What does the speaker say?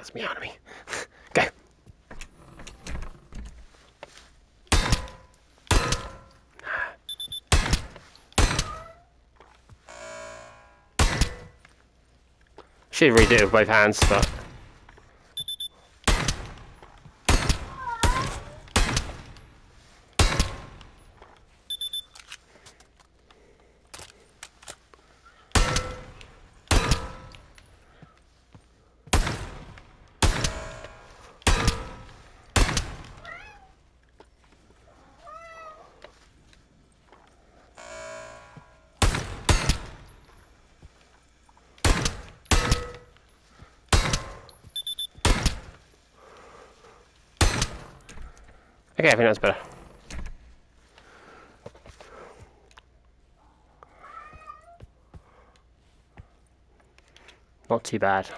cat's meowing at me. Go. Should redo it with both hands, but Okay, I think that's better. Not too bad.